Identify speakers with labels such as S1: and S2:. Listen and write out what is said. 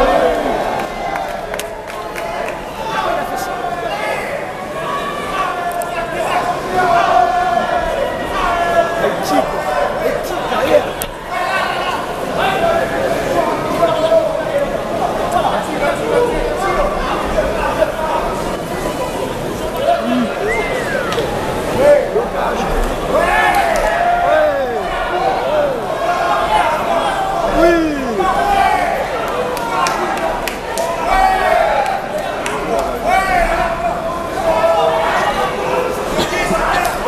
S1: Amen.